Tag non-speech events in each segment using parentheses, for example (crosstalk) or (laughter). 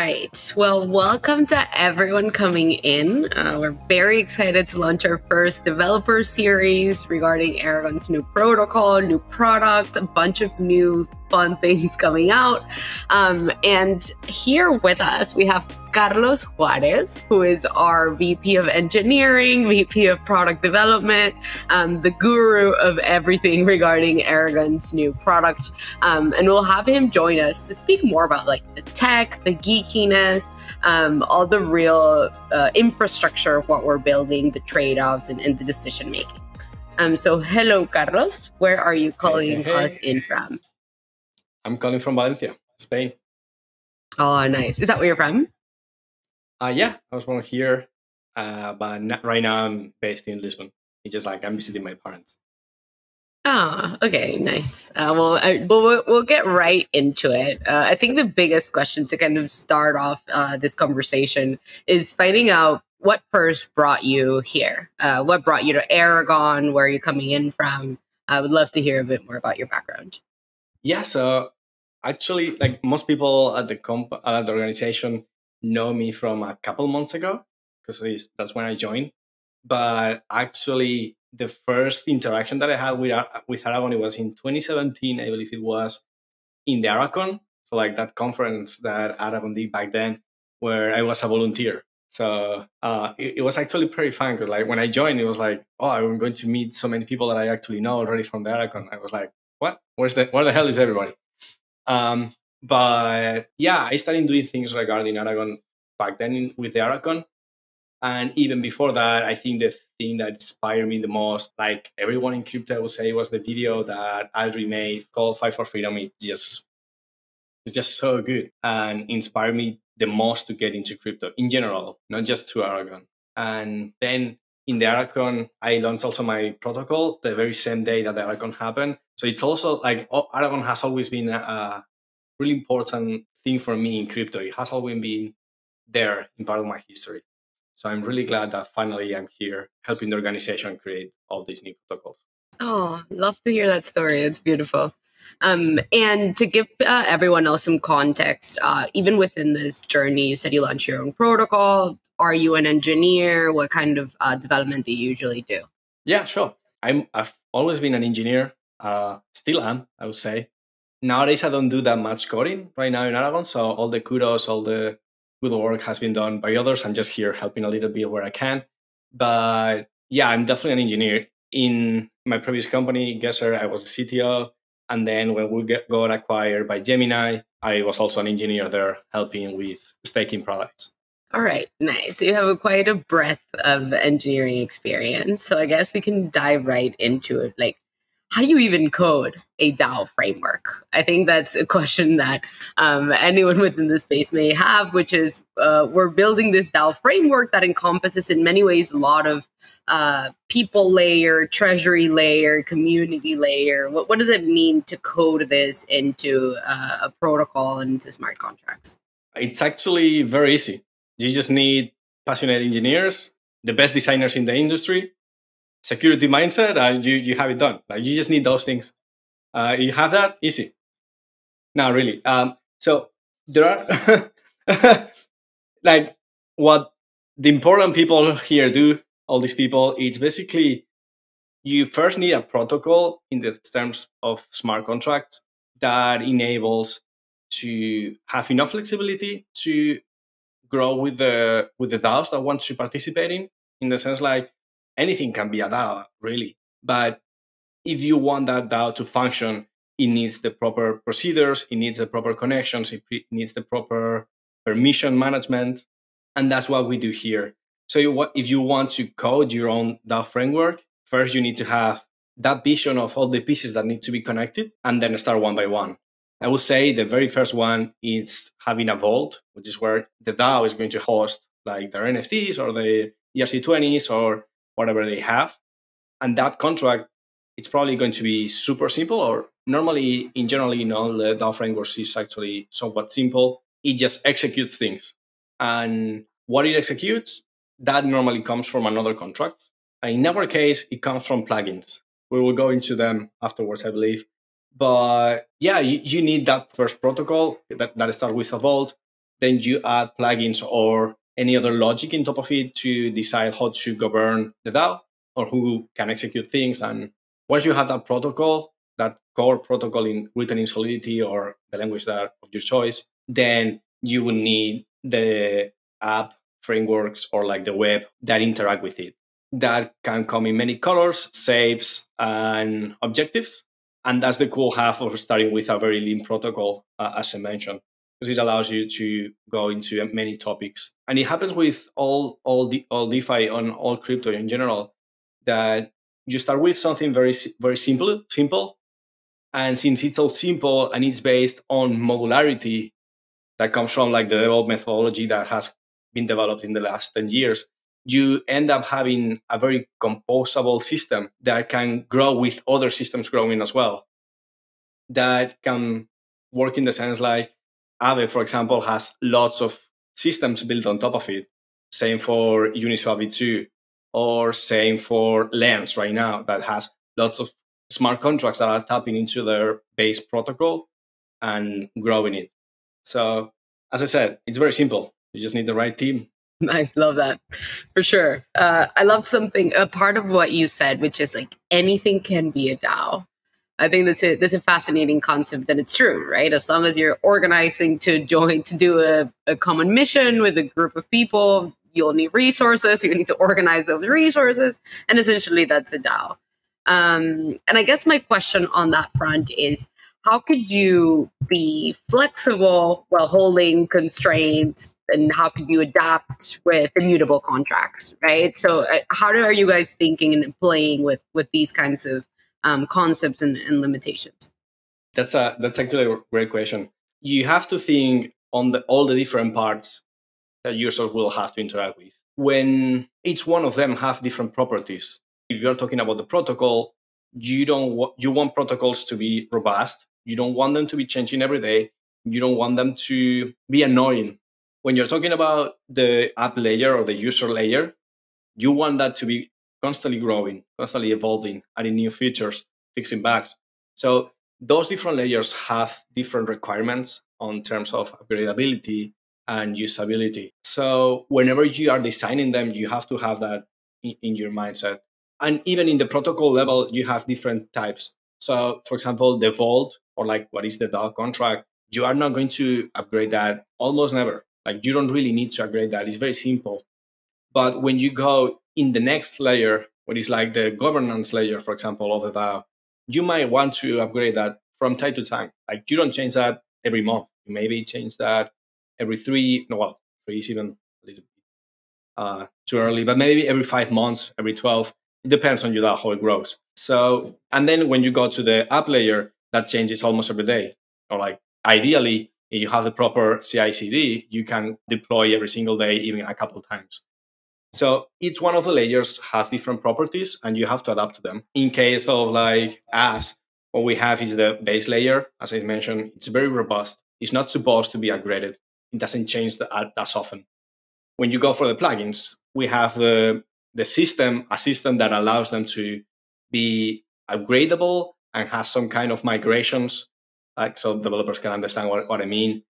right. Well, welcome to everyone coming in. Uh, we're very excited to launch our first developer series regarding Aragon's new protocol, new product, a bunch of new fun things coming out. Um, and here with us, we have Carlos Juarez, who is our VP of Engineering, VP of Product Development, um, the guru of everything regarding Aragon's new product. Um, and we'll have him join us to speak more about like the tech, the geekiness, um, all the real uh, infrastructure of what we're building, the trade-offs, and, and the decision making. Um, so, hello, Carlos. Where are you calling hey, hey, hey. us in from? I'm calling from Valencia, Spain. Oh, nice. Is that where you're from? Uh, yeah, I was born here, uh, but not, right now I'm based in Lisbon. It's just like I'm visiting my parents. Ah, oh, okay, nice. Uh, well, I, we'll we'll get right into it. Uh, I think the biggest question to kind of start off uh, this conversation is finding out what first brought you here. Uh, what brought you to Aragon? Where are you coming in from? I would love to hear a bit more about your background. Yeah, so actually, like most people at the comp at the organization, know me from a couple months ago because that's when I joined. But actually, the first interaction that I had with with Aragon it was in 2017, I believe it was in the Aracon, so like that conference that Aragon did back then, where I was a volunteer. So uh, it, it, was actually pretty fun because like when I joined, it was like, oh, I'm going to meet so many people that I actually know already from the Aracon. I was like, what? Where's the where the hell is everybody? Um, but yeah, I started doing things regarding Aragon back then with the Aracon. And even before that, I think the thing that inspired me the most, like everyone in crypto would say, was the video that Aldry made called Fight for Freedom. It just it's just so good and inspired me the most to get into crypto in general, not just to Aragon. And then in the Aracon, I launched also my protocol the very same day that the Aracon happened. So it's also like Aragon has always been a, really important thing for me in crypto. It has always been there in part of my history. So I'm really glad that finally I'm here helping the organization create all these new protocols. Oh, love to hear that story. It's beautiful. Um, and to give uh, everyone else some context, uh, even within this journey, you said you launched your own protocol. Are you an engineer? What kind of uh, development do you usually do? Yeah, sure. I'm. I've always been an engineer. Uh, still am, I would say nowadays I don't do that much coding right now in Aragon. So all the kudos, all the good work has been done by others. I'm just here helping a little bit where I can. But yeah, I'm definitely an engineer. In my previous company, Gesser, I was a CTO. And then when we get, got acquired by Gemini, I was also an engineer there helping with staking products. All right, nice. So you have a, quite a breadth of engineering experience. So I guess we can dive right into it. Like, how do you even code a DAO framework? I think that's a question that um, anyone within the space may have, which is uh, we're building this DAO framework that encompasses, in many ways, a lot of uh, people layer, treasury layer, community layer. What, what does it mean to code this into uh, a protocol and into smart contracts? It's actually very easy. You just need passionate engineers, the best designers in the industry, security mindset, uh, you you have it done. Like you just need those things. Uh, you have that easy. Not really. Um, so there are (laughs) like what the important people here do. All these people, it's basically you first need a protocol in the terms of smart contracts that enables to have enough flexibility to grow with the with the DAOs that want to participate in. In the sense like anything can be a DAO, really. But if you want that DAO to function, it needs the proper procedures, it needs the proper connections, it needs the proper permission management. And that's what we do here. So if you want to code your own DAO framework, first you need to have that vision of all the pieces that need to be connected and then start one by one. I would say the very first one is having a vault, which is where the DAO is going to host like their NFTs or the ERC20s or whatever they have. And that contract, it's probably going to be super simple or normally in generally, you know, the DAO framework is actually somewhat simple. It just executes things. And what it executes, that normally comes from another contract. And in our case, it comes from plugins. We will go into them afterwards, I believe. But yeah, you, you need that first protocol that, that starts with a vault. then you add plugins or any other logic in top of it to decide how to govern the DAO or who can execute things. And once you have that protocol, that core protocol in written in Solidity or the language that of your choice, then you will need the app frameworks or like the web that interact with it. That can come in many colors, shapes, and objectives. And that's the cool half of starting with a very lean protocol, uh, as I mentioned because it allows you to go into many topics. And it happens with all all the all DeFi on all crypto in general that you start with something very very simple simple, and since it's so simple and it's based on modularity that comes from like the DevOps methodology that has been developed in the last 10 years, you end up having a very composable system that can grow with other systems growing as well. That can work in the sense like Aave, for example, has lots of systems built on top of it. Same for Uniswap v2, or same for Lens right now that has lots of smart contracts that are tapping into their base protocol and growing it. So, as I said, it's very simple. You just need the right team. (laughs) Nice, love that for sure. Uh, I love something, a part of what you said, which is like anything can be a DAO. I think that's a that's a fascinating concept, and it's true, right? As long as you're organizing to join to do a, a common mission with a group of people, you'll need resources. You need to organize those resources, and essentially, that's a DAO. Um, and I guess my question on that front is, how could you be flexible while holding constraints, and how could you adapt with immutable contracts, right? So, uh, how are you guys thinking and playing with with these kinds of um, concepts and, and limitations? That's a that's actually a great question. You have to think on the all the different parts that users will have to interact with. When each one of them have different properties. If you're talking about the protocol, you don't wa- you want protocols to be robust. You don't want them to be changing every day. You don't want them to be annoying. When you're talking about the app layer or the user layer, you want that to be constantly growing, constantly evolving, adding new features, fixing bugs. So those different layers have different requirements on terms of upgradability and usability. So whenever you are designing them, you have to have that in, in your mindset. And even in the protocol level, you have different types. So for example, the vault or like what is the DAO contract, you are not going to upgrade that almost never. Like you don't really need to upgrade that. It's very simple. But when you go in the next layer, what is like the governance layer, for example, of the DAO, you might want to upgrade that from time to time. Like you don't change that every month. You maybe change that every three, no, well, three is even a little bit uh, too early, but maybe every five months, every 12. It depends on your DAO how it grows. So, and then when you go to the app layer, that changes almost every day. Or like ideally, if you have the proper CI CD, you can deploy every single day, even a couple times. So each one of the layers have different properties and you have to adapt to them. In case of like as what we have is the base layer. As I mentioned, it's very robust. It's not supposed to be upgraded. It doesn't change that as often. When you go for the plugins, we have the, the system, a system that allows them to be upgradable and has some kind of migrations, like so developers can understand what, what I mean.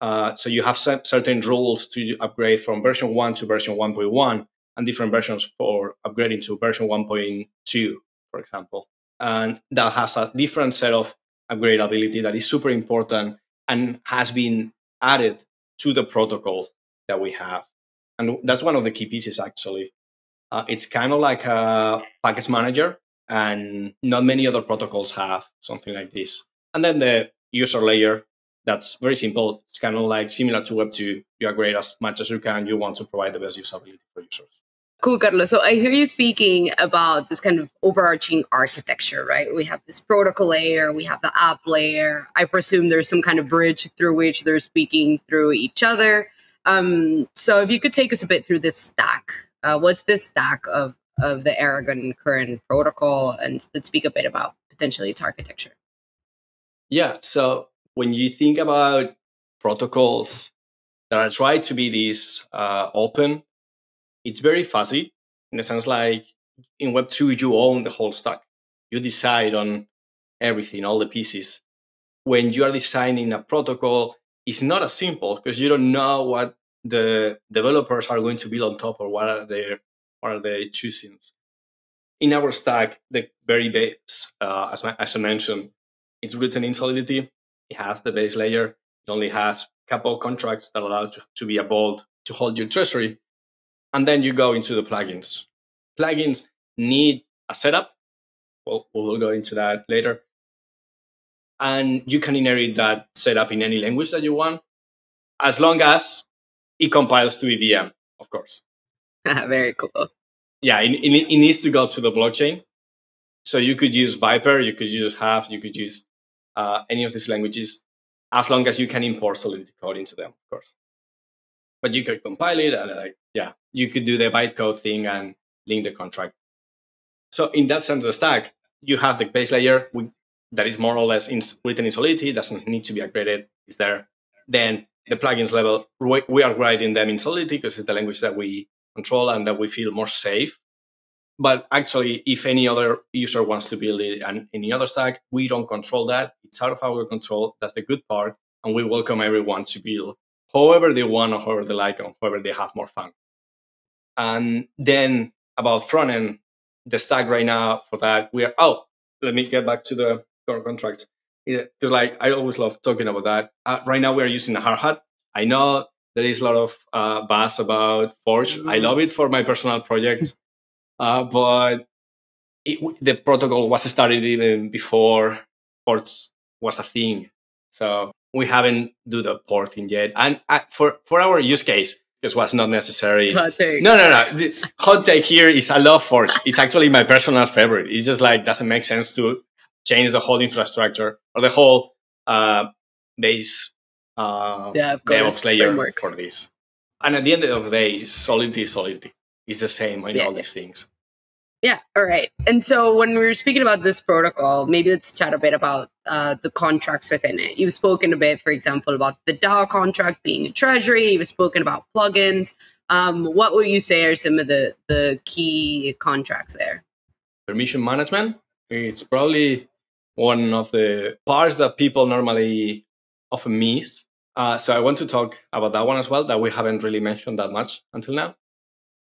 Uh, so you have certain rules to upgrade from version 1 to version 1.1 and different versions for upgrading to version 1.2, for example. And that has a different set of upgradability that is super important and has been added to the protocol that we have. And that's one of the key pieces, actually. Uh, it's kind of like a package manager, and not many other protocols have something like this. And then the user layer that's very simple. It's kind of like similar to Web2. You upgrade as much as you can. You want to provide the best usability for users. Cool, Carlos. So I hear you speaking about this kind of overarching architecture, right? We have this protocol layer, we have the app layer. I presume there's some kind of bridge through which they're speaking through each other. Um, so if you could take us a bit through this stack, uh, what's this stack of of the Aragon current protocol, and let's speak a bit about potentially its architecture. Yeah. So when you think about protocols that are trying to be this uh, open, it's very fuzzy in the sense like in Web 2, you own the whole stack. You decide on everything, all the pieces. When you are designing a protocol, it's not as simple because you don't know what the developers are going to build on top or what are they what are they choosing. In our stack, the very base, uh, as, as I mentioned, it's written in Solidity. It has the base layer. It only has a couple contracts that allow to, to be a vault to hold your treasury. And then you go into the plugins. Plugins need a setup. Well, we will go into that later. And you can inherit that setup in any language that you want, as long as it compiles to EVM, of course. (laughs) Very cool. Yeah, it, it, it, needs to go to the blockchain. So you could use Vyper, you could use Huff, you could use uh, any of these languages, as long as you can import Solidity code into them, of course. But you could compile it, and like, yeah, you could do the bytecode thing and link the contract. So in that sense, the stack, you have the base layer that is more or less in, written in Solidity, doesn't need to be upgraded, is there. Then the plugins level, we are writing them in Solidity because it's the language that we control and that we feel more safe. But actually, if any other user wants to build it and any other stack, we don't control that. It's out of our control. That's the good part. And we welcome everyone to build however they want or however they like or however they have more fun. And then about front end, the stack right now for that, we are, oh, let me get back to the core contracts because like I always love talking about that. Uh, right now we are using a Hardhat. I know there is a lot of uh, buzz about Forge. I love it for my personal projects, (laughs) uh, but it, the protocol was started even before Forge was a thing. So we haven't do the porting yet. And uh, for for our use case, this was not necessary. Hot take. No, no, no. The hot take here is I love Forge. It's actually my personal favorite. It's just like doesn't make sense to change the whole infrastructure or the whole uh, base uh, yeah, DevOps layer framework. for this. And at the end of the day, solidity is solidity. It's the same in yeah, all yeah. these things. Yeah, all right. And so when we were speaking about this protocol, maybe let's chat a bit about uh, the contracts within it. You've spoken a bit, for example, about the DAO contract being a treasury. You've spoken about plugins. Um, what would you say are some of the, the key contracts there? Permission management. It's probably one of the parts that people normally often miss. Uh, so I want to talk about that one as well, that we haven't really mentioned that much until now.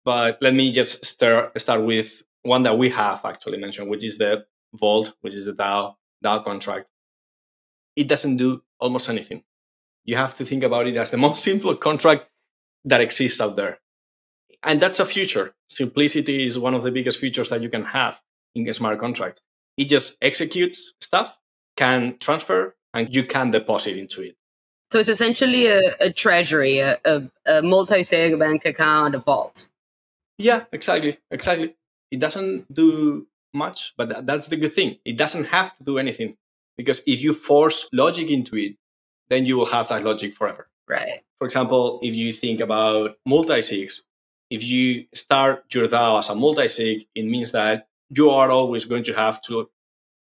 But let me just start, start with one that we have actually mentioned, which is the Vault, which is the DAO, DAO contract. It doesn't do almost anything. You have to think about it as the (laughs) most simple contract that exists out there. And that's a future. Simplicity is one of the biggest features that you can have in a smart contract. It just executes stuff, can transfer, and you can deposit into it. So it's essentially a, a treasury, a, a, a multi-sig bank account, a vault. Yeah, exactly, exactly. It doesn't do much, but that, that's the good thing. It doesn't have to do anything because if you force logic into it, then you will have that logic forever. Right. For example, if you think about multi-sigs, if you start your DAO as a multi-sig, it means that you are always going to have to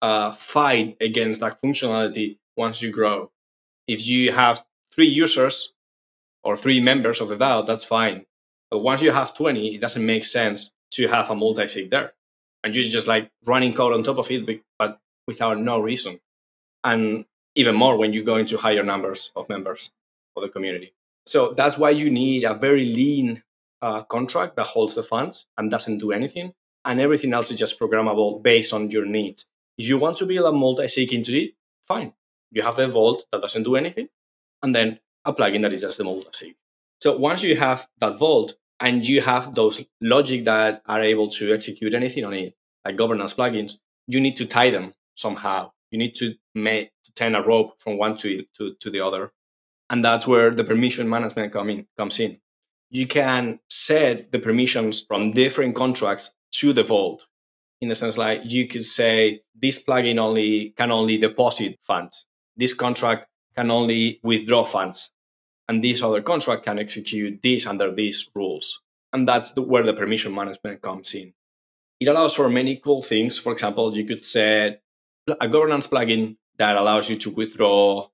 uh, fight against that functionality once you grow. If you have three users or three members of the DAO, that's fine. But once you have 20, it doesn't make sense to have a multi-sig there. And you're just like running code on top of it, but without no reason. And even more when you go into higher numbers of members of the community. So that's why you need a very lean uh, contract that holds the funds and doesn't do anything. And everything else is just programmable based on your needs. If you want to build a multi-sig into it, fine. You have the vault that doesn't do anything, and then a plugin that is just the multi-sig. So once you have that vault and you have those logic that are able to execute anything on it, like governance plugins, you need to tie them somehow. You need to make to turn a rope from one to, to, to the other. And that's where the permission management come in, comes in. You can set the permissions from different contracts to the vault in the sense like you could say this plugin only can only deposit funds this contract can only withdraw funds and this other contract can execute this under these rules. And that's the, where the permission management comes in. It allows for many cool things. For example you could set a governance plugin that allows you to withdraw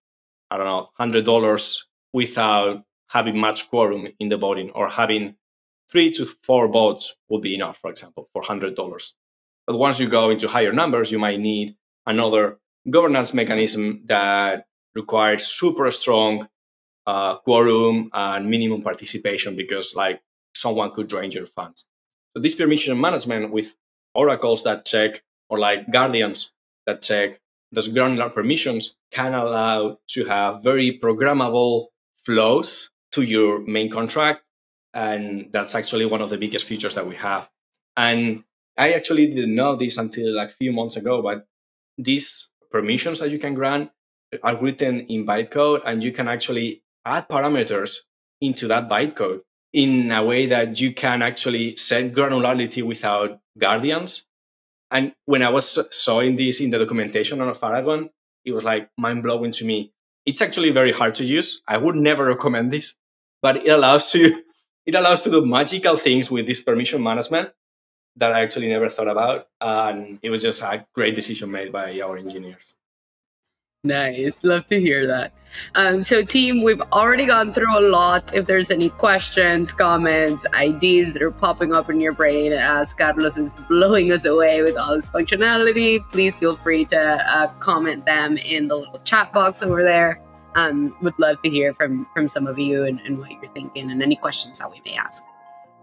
i don't know $100 without having much quorum in the voting or having three to four votes would be enough for example for $100 but once you go into higher numbers, you might need another governance mechanism that requires super strong uh, quorum and minimum participation because like someone could drain your funds. So this permission management with oracles that check or like guardians that check those granular permissions can allow to have very programmable flows to your main contract. And that's actually one of the biggest features that we have. And I actually didn't know this until like a few months ago, but these permissions that you can grant are written in bytecode and you can actually add parameters into that bytecode in a way that you can actually set granularity without guardians. And when I was showing this in the documentation of Aragon, it was like mind blowing to me. It's actually very hard to use. I would never recommend this, but it allows you it allows to do magical things with this permission management that I actually never thought about. And it was just a great decision made by our engineers. Nice. Love to hear that. Um, so, team, we've already gone through a lot. If there's any questions, comments, ideas that are popping up in your brain as Carlos is blowing us away with all this functionality, please feel free to uh, comment them in the little chat box over there. Um, would love to hear from from some of you and, and what you're thinking and any questions that we may ask.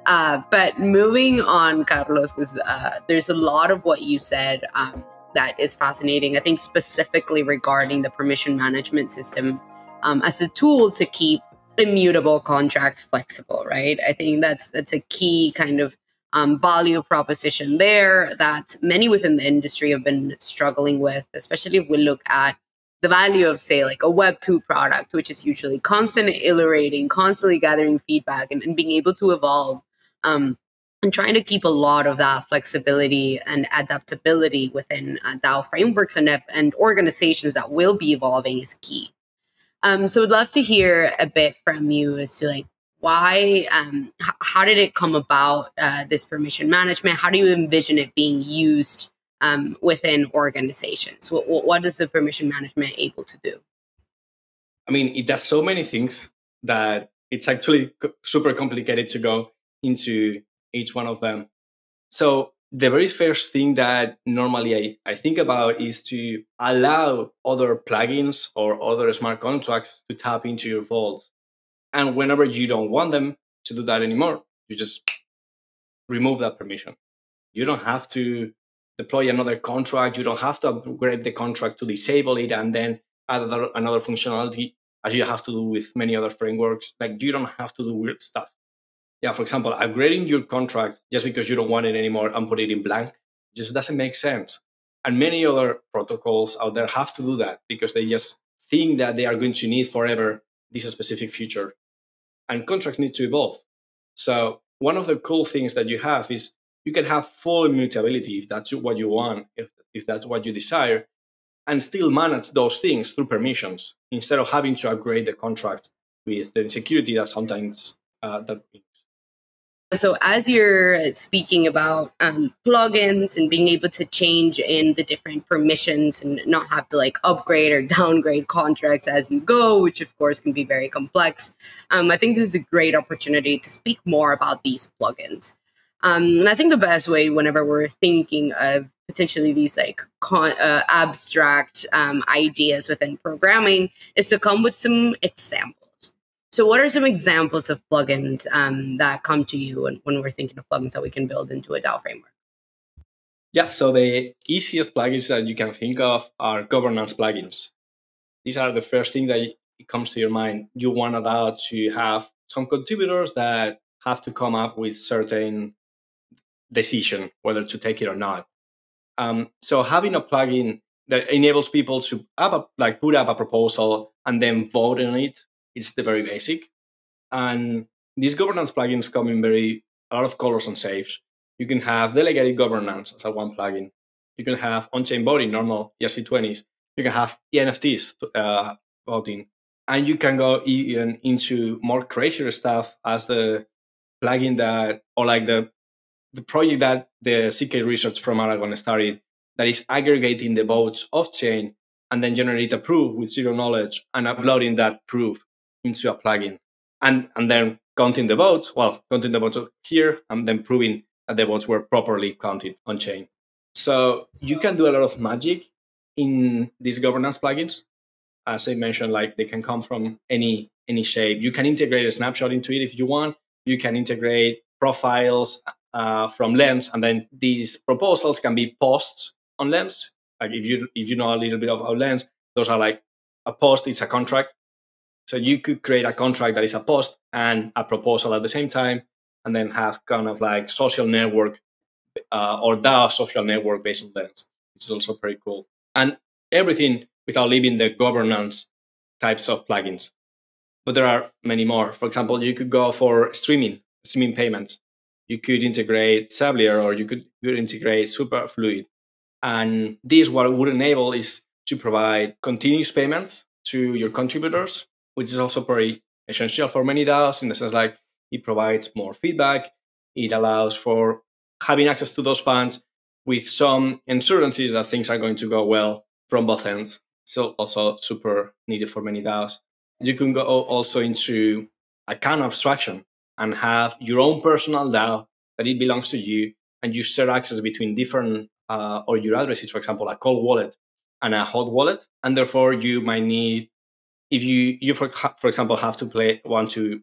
Uh, but moving on, Carlos, because uh, there's a lot of what you said um, that is fascinating. I think specifically regarding the permission management system um, as a tool to keep immutable contracts flexible, right? I think that's that's a key kind of um, value proposition there that many within the industry have been struggling with, especially if we look at the value of say like a web 2 product which is usually constantly iterating constantly gathering feedback and, and being able to evolve um, and trying to keep a lot of that flexibility and adaptability within uh, DAO frameworks and, and organizations that will be evolving is key. Um, so, I'd love to hear a bit from you as to like why, um, h- how did it come about uh, this permission management? How do you envision it being used um, within organizations? What, what is the permission management able to do? I mean, it does so many things that it's actually super complicated to go into each one of them. So the very first thing that normally I, I think about is to allow other plugins or other smart contracts to tap into your vault. And whenever you don't want them to do that anymore, you just remove that permission. You don't have to deploy another contract. You don't have to upgrade the contract to disable it and then add another, another functionality as you have to do with many other frameworks. Like you don't have to do weird stuff yeah, for example, upgrading your contract just because you don't want it anymore and put it in blank just doesn't make sense. And many other protocols out there have to do that because they just think that they are going to need forever this specific feature. And contracts need to evolve. So one of the cool things that you have is you can have full immutability if that's what you want, if, if that's what you desire, and still manage those things through permissions instead of having to upgrade the contract with the security that sometimes uh, that so, as you're speaking about um, plugins and being able to change in the different permissions and not have to like upgrade or (laughs) downgrade contracts as you go, which of course can be very complex, um, I think this is a great opportunity to speak more about these plugins. Um, and I think the best way, whenever we're thinking of potentially these like con- uh, abstract um, ideas within programming, is to come with some examples so, what are some examples of plugins um, that come to you when, when we're thinking of plugins that we can build into a DAO framework? Yeah, so the easiest plugins that you can think of are governance plugins. These are the first thing that comes to your mind. You want a DAO to have some contributors that have to come up with certain decision whether to take it or not. Um, so having a plugin that enables people to a, like put up a proposal and then vote on it it's the very basic. And these governance plugins come in very a lot of colors and shapes. You can have delegated governance as a one plugin. You can have on-chain voting, normal ERC20s. You can have NFTs uh, voting. And you can go even into more crazier stuff as the plugin that, or like the the project that the ZK research from Aragon started that is aggregating the votes off chain and then generate a proof with zero knowledge and uploading that proof into a plugin and, and then counting the votes, well, counting the votes here and then proving that the votes were properly counted on chain. So you can do a lot of magic in these governance plugins. As I mentioned, like they can come from any any shape. You can integrate a snapshot into it if you want. You can integrate profiles uh, from Lens, and then these proposals can be posts on Lens. Like if you if you know a little bit about Lens, those are like a post is a contract. So you could create a contract that is a post and a proposal at the same time, and then have kind of like social network uh, or DAO social network based on Lens, which is also pretty cool. And everything without leaving the governance types of plugins. But there are many more. For example, you could go for streaming, streaming payments. You could integrate Sablier or you could, you could integrate Superfluid. And this, what it would enable is to provide continuous payments to your contributors, which is also very essential for many DAOs in the sense like it provides more feedback. It allows for having access to those funds with some assurances that things are going to go well from both ends. So also super needed for many DAOs. You can go also into account abstraction and have your own personal DAO that it belongs to you, and you share access between different uh, or your addresses, for example, a cold wallet and a hot wallet, and therefore you might need if you you for, for example have to play want to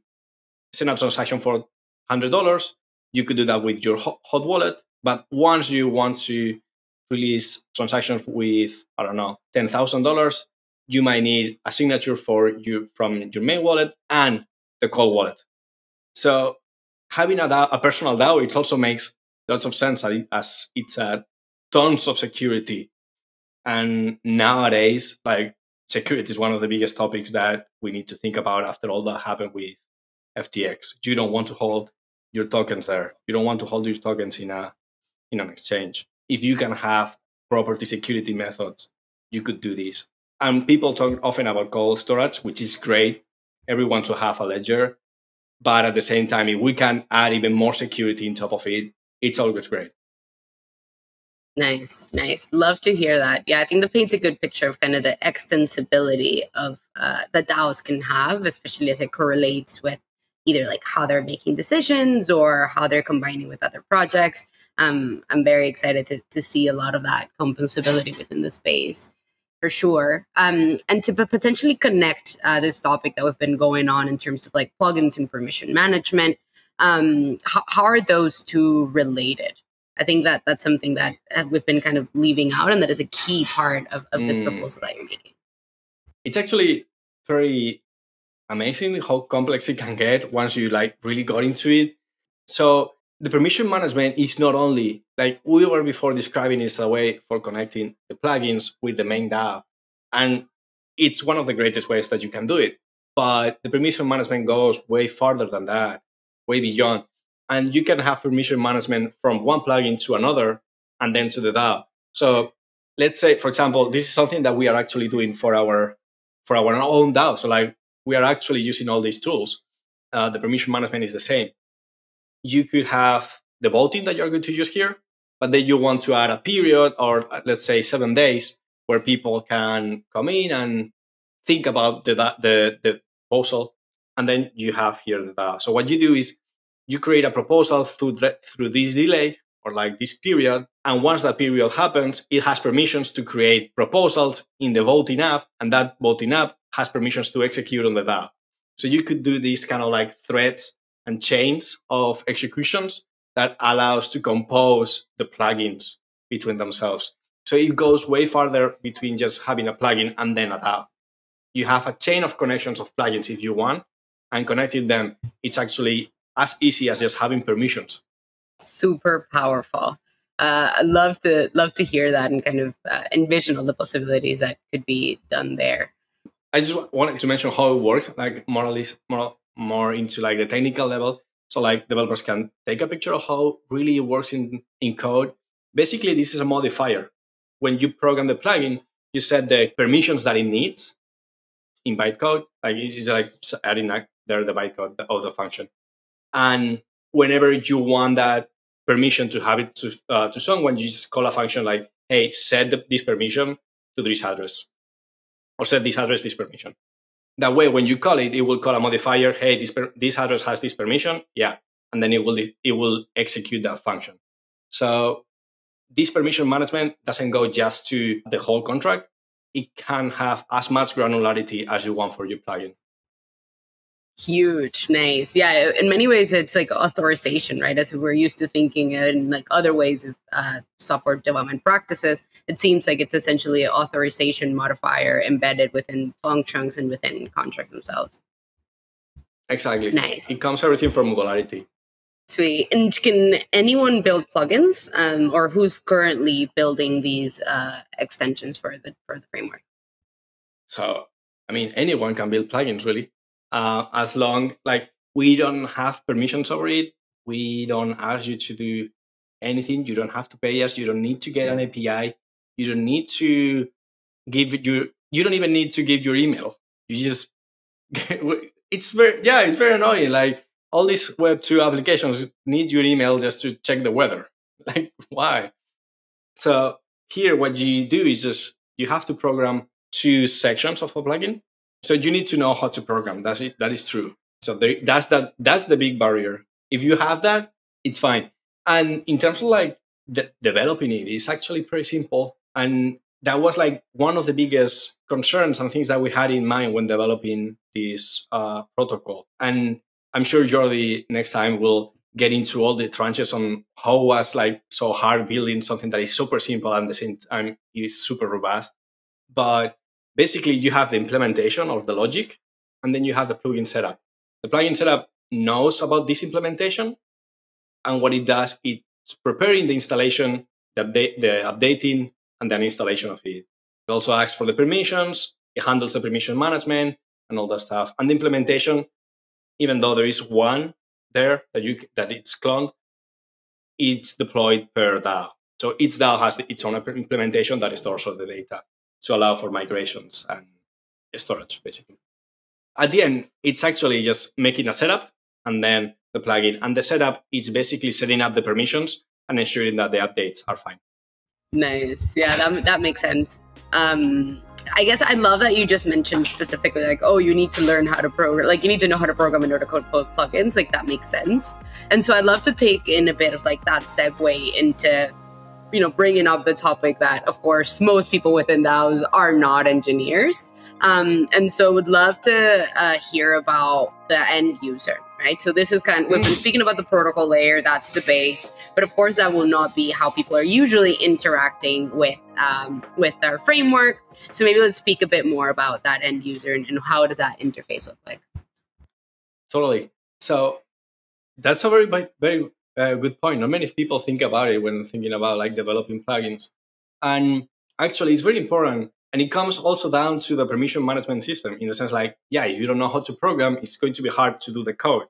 send a transaction for hundred dollars, you could do that with your hot, wallet. But once you want to release transactions with I don't know ten thousand dollars, you might need a signature for you from your main wallet and the cold wallet. So having a, DAO, a personal DAO, it also makes lots of sense as it's a tons of security. And nowadays, like security is one of the biggest topics that we need to think about after all that happened with FTX. You don't want to hold your tokens there. You don't want to hold your tokens in a in an exchange. If you can have property security methods, you could do this. And people talk often about cold storage, which is great. Everyone to have a ledger. But at the same time, if we can add even more security on top of it, it's always great. Nice, nice. Love to hear that. Yeah, I think that paints a good picture of kind of the extensibility of uh, that DAOs can have, especially as it correlates with either like how they're making decisions or how they're combining with other projects. Um, I'm very excited to, to see a lot of that composability within the space for sure. Um, and to potentially connect uh, this topic that we've been going on in terms of like plugins and permission management, um, how, how are those two related? I think that that's something that uh, we've been kind of leaving out, and that is a key part of, of this mm. proposal that you're making. It's actually very amazing how complex it can get once you like really got into it. So the permission management is not only like we were before describing it's a way for connecting the plugins with the main DAO. And it's one of the greatest ways that you can do it. But the permission management goes way farther than that, way beyond. And you can have permission management from one plugin to another and then to the DAO. So let's say, for example, this is something that we are actually doing for our for our own DAO. So like we are actually using all these tools. Uh, the permission management is the same. You could have the voting that you're going to use here, but then you want to add a period or uh, let's say seven days where people can come in and think about the, the, the proposal. And then you have here the DAO. So what you do is you create a proposal through, through this delay or like this period. And once that period happens, it has permissions to create proposals in the voting app. And that voting app has permissions to execute on the DAO. So you could do these kind of like threads and chains of executions that allows to compose the plugins between themselves. So it goes way farther between just having a plugin and then a DAO. You have a chain of connections of plugins if you want, and connecting them, it's actually as easy as just having permissions. Super powerful. Uh, I love to love to hear that and kind of uh, envision all the possibilities that could be done there. I just wanted to mention how it works, like more or less, more more into like the technical level. So like developers can take a picture of how really it works in, in code. Basically, this is a modifier. When you program the plugin, you set the permissions that it needs in bytecode. Like it's like adding there the bytecode of the function. And whenever you want that permission to have it to, uh, to someone, you just call a function like, hey, set the, this permission to this address or set this address this permission. That way, when you call it, it will call a modifier. Hey, this per- this address has this permission. Yeah, and then it will it will execute that function. So this permission management doesn't go just to the whole contract. It can have as much granularity as you want for your plugin. Huge, nice. Yeah, in many ways, it's like authorization, right? As we're used to thinking in like other ways of uh, software development practices, it seems like it's essentially an authorization modifier embedded within functions and within contracts themselves. Exactly. Nice. It comes everything from modularity. Sweet. And can anyone build plugins, um, or who's currently building these uh, extensions for the for the framework? So, I mean, anyone can build plugins, really uh, as long like we don't have permissions over it. We don't ask you to do anything. You don't have to pay us. You don't need to get an api you don't need to give your you don't even need to give your email. You just (laughs) it's very yeah it's very annoying. Like all these web 2 applications need your email just to check the weather. (laughs) Like why? So here what you do is just you have to program two sections of a plugin so you need to know how to program. That's it. That is true. So there, that's that. That's the big barrier. If you have that, it's fine. And in terms of like de- developing it, it's actually pretty simple. And that was like one of the biggest concerns and things that we had in mind when developing this uh, protocol. And I'm sure Jordi next time will get into all the tranches on how was like so hard building something that is super simple and the same time is super robust. But basically you have the implementation of the logic and then you have the plugin setup. The plugin setup knows about this implementation and what it does, it's preparing the installation, the, update, the updating, and then installation of it. It also asks for the permissions, it handles the permission management and all that stuff. And the implementation, even though there is one there that you that it's cloned, it's deployed per DAO. So each DAO has its own implementation that stores all the data to allow for migrations and storage, basically. At the end, it's actually just making a setup and then the plugin. And the setup is basically setting up the permissions and ensuring that the updates are fine. Nice. Yeah, that, that makes sense. Um, I guess I love that you just mentioned specifically, like, oh, you need to learn how to program, like, you need to know how to program in order to code plugins. Like, that makes sense. And so I'd love to take in a bit of like that segue into you know, bringing up the topic that, of course, most people within DAOs are not engineers. Um, and so would love to uh, hear about the end user, right? So this is kind of, we've been mm. speaking about the protocol layer, that's the base, but of course that will not be how people are usually interacting with, um, with our framework. So maybe let's speak a bit more about that end user and, and how does that interface look like? Totally. So that's a very, very a good point. Not many people think about it when thinking about like developing plugins. And actually, it's very important. And it comes also down to the permission management system in the sense like, yeah, if you don't know how to program, it's going to be hard to do the code.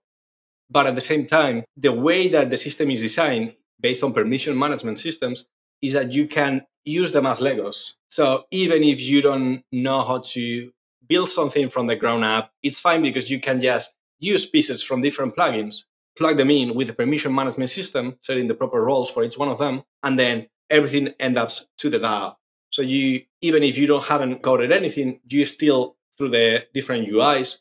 But at the same time, the way that the system is designed based on permission management systems is that you can use them as Legos. So even if you don't know how to build something from the ground up, it's fine because you can just use pieces from different plugins plug them in with the permission management system, setting the proper roles for each one of them, and then everything ends up to the DAO. So you, even if you don't haven't coded anything, you still through the different UIs,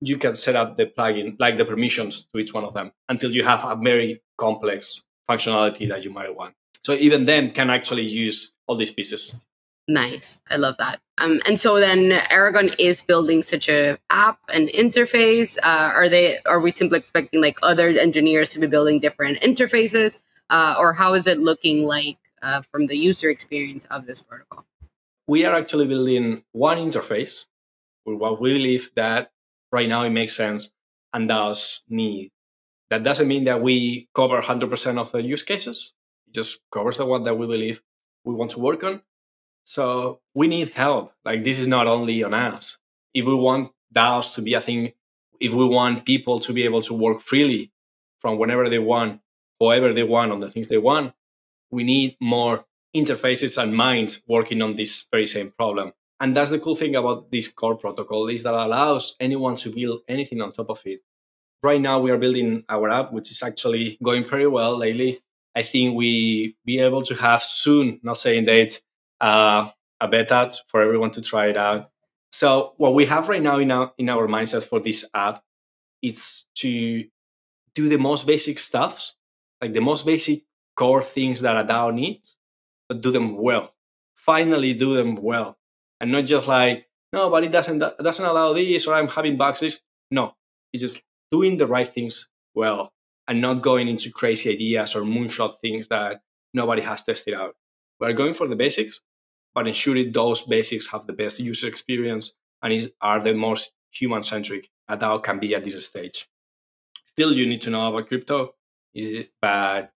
you can set up the plugin like the permissions to each one of them until you have a very complex functionality that you might want. So even then can actually use all these pieces. Nice. I love that. Um, and so then Aragon is building such a app and interface. Uh, are they? Are we simply expecting like other engineers to be building different interfaces, uh, or how is it looking like uh, from the user experience of this protocol? We are actually building one interface with what we believe that right now it makes sense and does need. That doesn't mean that we cover 100% of the use cases. It just covers the one that we believe we want to work on so we need help. Like this is not only on us. If we want DAOs to be a thing, if we want people to be able to work freely from whenever they want, however they want, on the things they want, we need more interfaces and minds working on this very same problem. And that's the cool thing about this core protocol is that allows anyone to build anything on top of it. Right now we are building our app, which is actually going pretty well lately. I think we be able to have soon, not saying dates, uh, a beta for everyone to try it out. So what we have right now in our in our mindset for this app is to do the most basic stuffs, like the most basic core things that a DAO needs, but do them well. Finally, do them well, and not just like no, but it doesn't doesn't allow this, or I'm having bugs. This no, It's just doing the right things well and not going into crazy ideas or moonshot things that nobody has tested out. We're going for the basics, but ensuring those basics have the best user experience and is, are the most human centric a DAO can be at this stage. Still, you need to know about crypto, but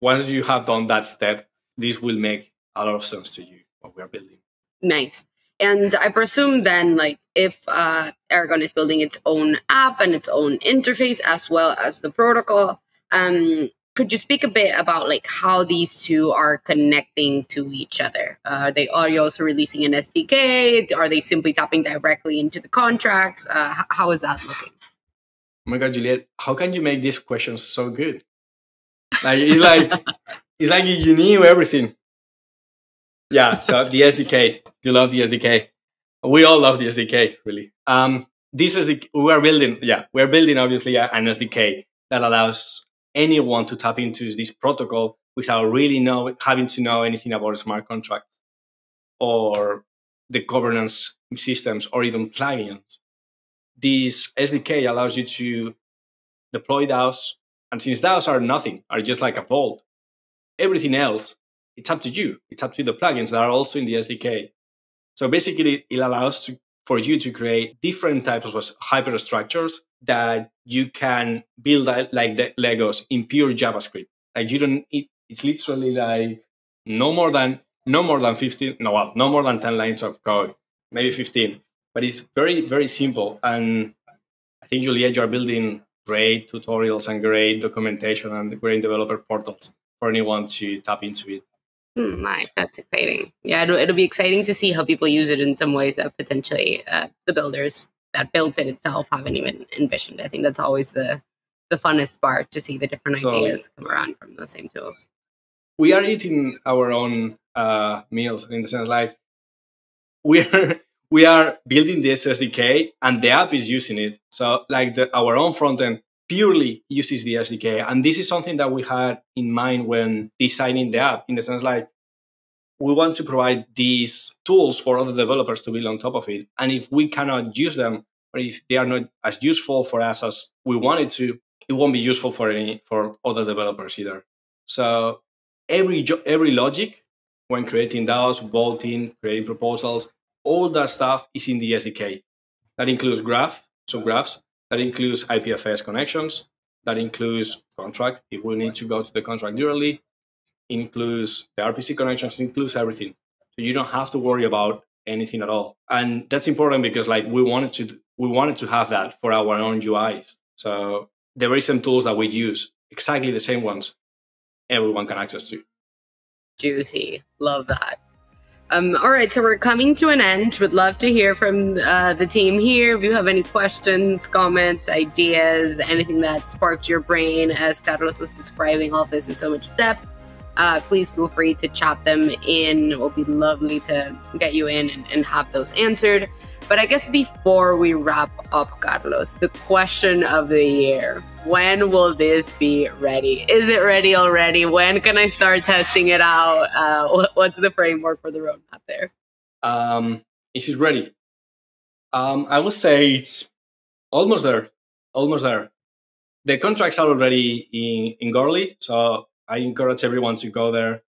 once you have done that step, this will make a lot of sense to you what we are building. Nice. And I presume then, like, if uh, Aragon is building its own app and its own interface as well as the protocol, um, could you speak a bit about like how these two are connecting to each other? Uh, are they are you also releasing an SDK? Are they simply tapping directly into the contracts? Uh, how is that looking? Oh my god, Juliet, how can you make these questions so good? Like it's like (laughs) it's like you knew everything. Yeah, so the SDK, you love the SDK. We all love the SDK, really. Um, this is the we are building. Yeah, we are building obviously an SDK that allows anyone to tap into this protocol without really know having to know anything about smart contracts or the governance systems or even plugins. This SDK allows you to deploy DAOs, and since DAOs are nothing, are just like a vault, everything else, it's up to you. It's up to the plugins that are also in the SDK. So basically, it allows to, for you to create different types of hyperstructures that you can build like the Legos in pure JavaScript. Like you don't, it, it's literally like no more than no more than 15, no, well, no more than 10 lines of code, maybe 15. But it's very, very simple. And I think Juliet, you're building great tutorials and great documentation and great developer portals for anyone to tap into it. Hmm, nice, that's exciting. Yeah, it'll, it'll, be exciting to see how people use it in some ways that potentially uh, the builders that built it itself haven't even envisioned. I think that's always the the funnest part to see the different ideas come around from the same tools. We are eating our own uh, meals in the sense like we're we are building this SDK and the app is using it. So like the, our own front end purely uses the SDK. And this is something that we had in mind when designing the app in the sense like we want to provide these tools for other developers to build on top of it. And if we cannot use them, or if they are not as useful for us as we wanted to, it won't be useful for any for other developers either. So every every logic when creating DAOs, vaulting, creating proposals, all that stuff is in the SDK. That includes graph, subgraphs. That includes IPFS connections. That includes contract if we need to go to the contract directly includes the RPC connections, includes everything. So you don't have to worry about anything at all. And that's important because like we wanted to we wanted to have that for our own UIs. So the recent tools that we use, exactly the same ones, everyone can access to. Juicy. Love that. Um, all right, so we're coming to an end. Would love to hear from uh, the team here. If you have any questions, comments, ideas, anything that sparked your brain as Carlos was describing all this in so much depth, uh, please feel free to chat them in. It will be lovely to get you in and, and have those answered. But I guess before we wrap up, Carlos, the question of the year when will this be ready? Is it ready already? When can I start testing it out? Uh, what's the framework for the roadmap there? Um, is it ready? Um, I would say it's almost there. Almost there. The contracts are already in, in Goerli, so I encourage everyone to go there,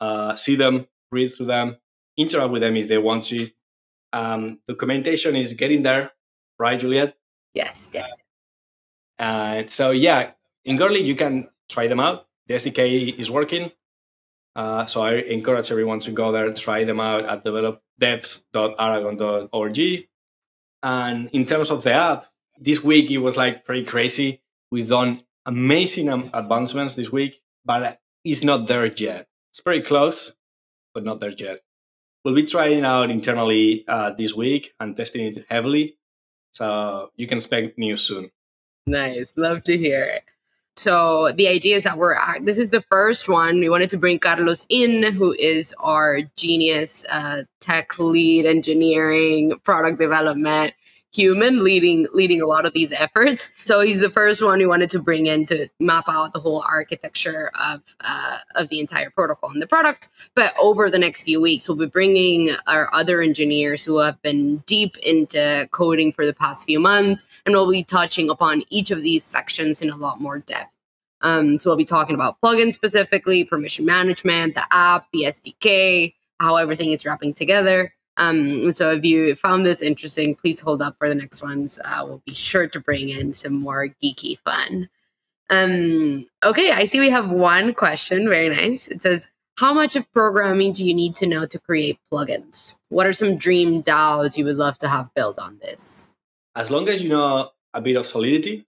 uh, see them, read through them, interact with them if they want to. Um, documentation is getting there, right, Juliet? Yes, yes. And uh, so, yeah, in Goerli, you can try them out. The SDK is working. Uh, so I encourage everyone to go there, try them out at developdevs.aragon.org. And in terms of the app, this week it was like pretty crazy. We've done amazing advancements this week but it's not there yet. It's very close, but not there yet. We'll be trying out internally uh, this week and testing it heavily. So you can expect news soon. Nice. Love to hear it. So the idea is that we're this is the first one. We wanted to bring Carlos in, who is our genius uh, tech lead, engineering, product development human leading leading a lot of these efforts. So he's the first one we wanted to bring in to map out the whole architecture of uh, of the entire protocol and the product. But over the next few weeks, we'll be bringing our other engineers who have been deep into coding for the past few months, and we'll be touching upon each of these sections in a lot more depth. Um, so we'll be talking about plugins specifically, permission management, the app, the SDK, how everything is wrapping together. Um, so if you found this interesting, please hold up for the next ones. Uh, we'll be sure to bring in some more geeky fun. Um, okay, I see we have one question. Very nice. It says, how much of programming do you need to know to create plugins? What are some dream DAOs you would love to have built on this? As long as you know a bit of Solidity,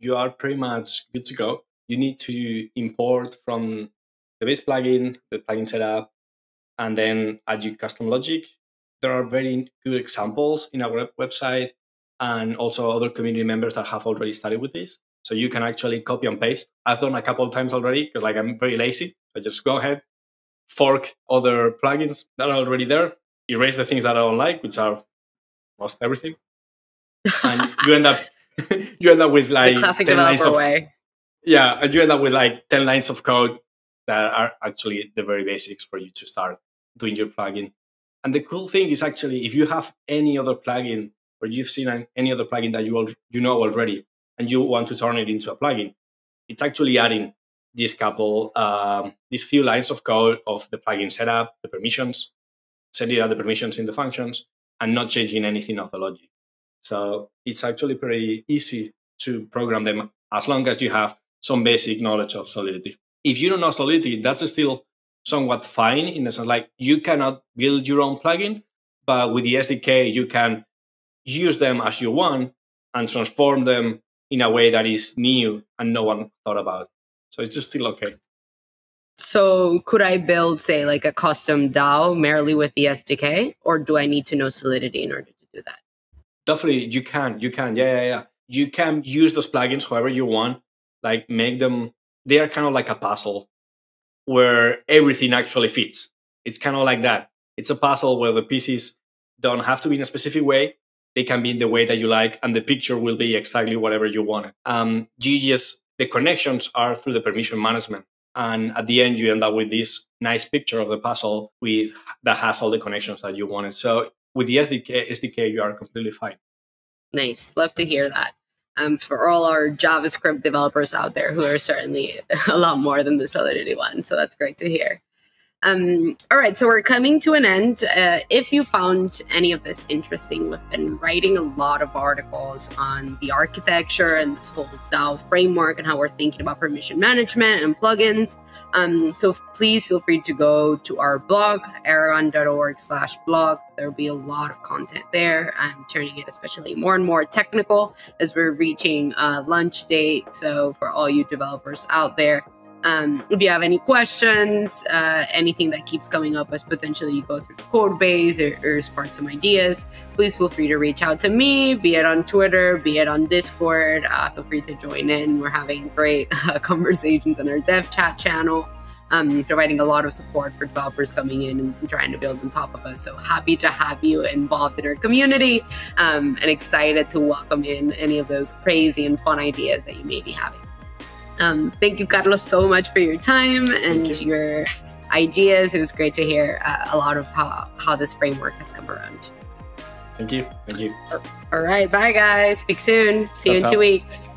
you are pretty much good to go you need to import from the base plugin, the plugin setup, and then add your custom logic. There are very good examples in our website and also other community members that have already started with this. So you can actually copy and paste. I've done a couple of times already because like I'm very lazy. So just go ahead, fork other plugins that are already there, erase the things that I don't like, which are most everything. and you end up (laughs) you end up with like the classic developer of, way yeah, and you end up with like 10 lines of code that are actually the very basics for you to start doing your plugin. And the cool thing is actually if you have any other plugin or you've seen any other plugin that you, al- you know already and you want to turn it into a plugin, it's actually adding these couple, um, these few lines of code of the plugin setup, the permissions, setting up the permissions in the functions, and not changing anything of the logic. So it's actually pretty easy to program them as long as you have some basic knowledge of Solidity. If you don't know Solidity, that's still somewhat fine in the sense like you cannot build your own plugin, but with the SDK, you can use them as you want and transform them in a way that is new and no one thought about. So it's just still okay. So could I build, say, like a custom DAO merely with the SDK, or do I need to know Solidity in order to do that? Definitely, you can. You can. Yeah, yeah, yeah. You can use those plugins however you want like make them they are kind of like a puzzle where everything actually fits. It's kind of like that. It's a puzzle where the pieces don't have to be in a specific way. They can be in the way that you like and the picture will be exactly whatever you want. Um, you just the connections are through the permission management. And at the end you end up with this nice picture of the puzzle with that has all the connections that you wanted. So with the SDK, SDK you are completely fine. Nice. Love to hear that um, for all our JavaScript developers out there who are certainly (laughs) a lot more than the Solidity one. So that's great to hear. Um, all right, so we're coming to an end. Uh, if you found any of this interesting, we've been writing a lot of articles on the architecture and this whole DAO framework and how we're thinking about permission management and plugins. Um, so please feel free to go to our blog, aragon.org slash blog. There'll be a lot of content there. I'm turning it especially more and more technical as we're reaching a launch date. So for all you developers out there, um, if you have any questions, uh, anything that keeps coming up as potentially you go through the code base or, or spark some ideas, please feel free to reach out to me, be it on Twitter, be it on Discord. Uh, feel free to join in. We're having great (laughs) uh, conversations on our dev chat channel. Um, providing a lot of support for developers coming in and trying to build on top of us. So happy to have you involved in our community um, and excited to welcome in any of those crazy and fun ideas that you may be having. Um, thank you, Carlos, so much for your time and you. your ideas. It was great to hear uh, a lot of how, how this framework has come around. Thank you. Thank you. All right. Bye, guys. Speak soon. See you in two weeks.